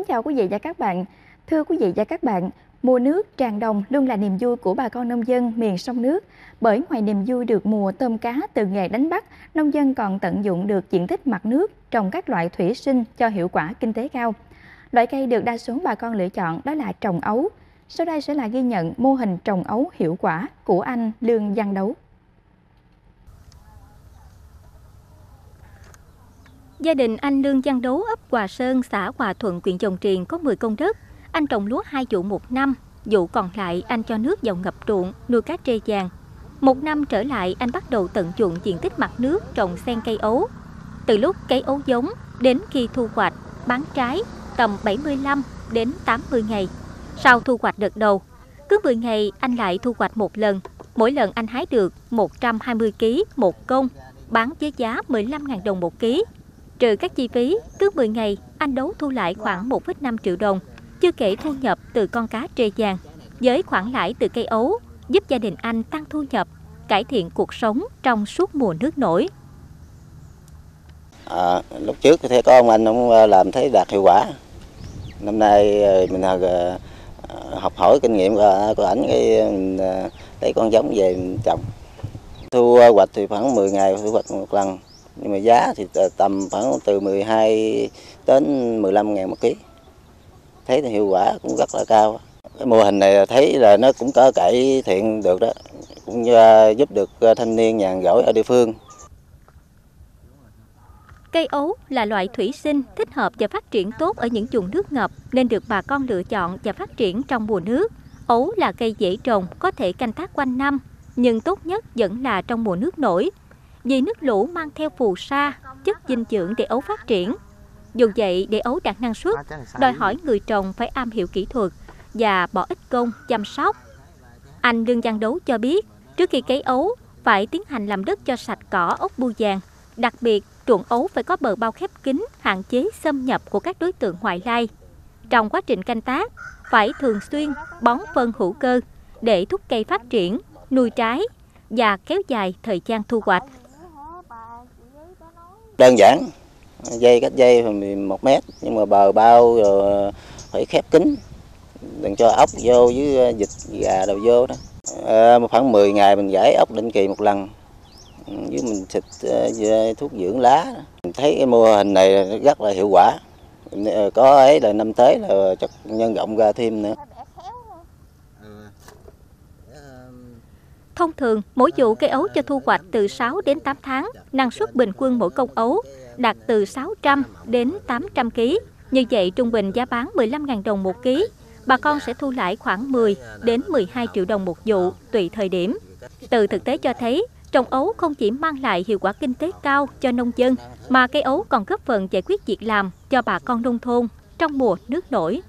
Kính chào quý vị và các bạn. Thưa quý vị và các bạn, mùa nước tràn đồng luôn là niềm vui của bà con nông dân miền sông nước. Bởi ngoài niềm vui được mùa tôm cá từ nghề đánh bắt, nông dân còn tận dụng được diện tích mặt nước trồng các loại thủy sinh cho hiệu quả kinh tế cao. Loại cây được đa số bà con lựa chọn đó là trồng ấu. Sau đây sẽ là ghi nhận mô hình trồng ấu hiệu quả của anh Lương Văn Đấu. Gia đình anh Lương Văn Đấu ấp Hòa Sơn, xã Hòa Thuận, huyện Dòng Triền có 10 công đất. Anh trồng lúa hai vụ một năm, vụ còn lại anh cho nước vào ngập ruộng, nuôi cá trê vàng. Một năm trở lại, anh bắt đầu tận dụng diện tích mặt nước trồng xen cây ấu. Từ lúc cây ấu giống đến khi thu hoạch, bán trái tầm 75 đến 80 ngày. Sau thu hoạch đợt đầu, cứ 10 ngày anh lại thu hoạch một lần. Mỗi lần anh hái được 120 kg một công, bán với giá 15.000 đồng một ký. Trừ các chi phí, cứ 10 ngày anh đấu thu lại khoảng 1,5 triệu đồng, chưa kể thu nhập từ con cá trê vàng. Với khoản lãi từ cây ấu, giúp gia đình anh tăng thu nhập, cải thiện cuộc sống trong suốt mùa nước nổi. À, lúc trước thì con anh cũng à, làm thấy đạt hiệu quả. Năm nay à, mình à, học hỏi kinh nghiệm của, của ảnh cái lấy con giống về trồng. Thu hoạch thì khoảng 10 ngày thu hoạch một lần nhưng mà giá thì tầm khoảng từ 12 đến 15 ngàn một ký. Thấy thì hiệu quả cũng rất là cao. Cái mô hình này thấy là nó cũng có cải thiện được đó cũng giúp được ờ, thanh niên nhàn rỗi ở địa phương. Cây ấu là loại thủy sinh thích hợp và phát triển tốt ở những vùng nước ngập nên được bà con lựa chọn và phát triển trong mùa nước. Ấu là cây dễ trồng, có thể canh tác quanh năm, nhưng tốt nhất vẫn là trong mùa nước nổi vì nước lũ mang theo phù sa, chất dinh dưỡng để ấu phát triển. Dù vậy, để ấu đạt năng suất, đòi hỏi người trồng phải am hiểu kỹ thuật và bỏ ít công chăm sóc. Anh Lương Giang Đấu cho biết, trước khi cấy ấu, phải tiến hành làm đất cho sạch cỏ ốc bu vàng. Đặc biệt, ruộng ấu phải có bờ bao khép kín, hạn chế xâm nhập của các đối tượng ngoại lai. Trong quá trình canh tác, phải thường xuyên bón phân hữu cơ để thúc cây phát triển, nuôi trái và kéo dài thời gian thu hoạch đơn giản. Dây cách dây thì một mét nhưng mà bờ bao rồi ờ, phải khép kín. Đừng cho ốc vô với ờ, vịt gà đầu vô đó. À, khoảng 10 ngày mình giải ốc định kỳ một lần. Ừ, với mình xịt uh, thuốc dưỡng lá mình thấy cái mô hình này rất là hiệu quả. Có ấy là năm tới là nhân rộng ra thêm nữa. Thông thường, mỗi vụ cây ấu cho thu hoạch từ 6 đến 8 tháng, năng suất bình quân mỗi công ấu đạt từ 600 đến 800 kg. Như vậy, trung bình giá bán 15.000 đồng một kg. Bà con sẽ thu lãi khoảng 10 đến 12 triệu đồng một vụ, tùy thời điểm. Từ thực tế cho thấy, trồng ấu không chỉ mang lại hiệu quả kinh tế cao cho nông dân, mà cây ấu còn góp phần giải quyết việc làm cho bà con nông thôn trong mùa nước nổi.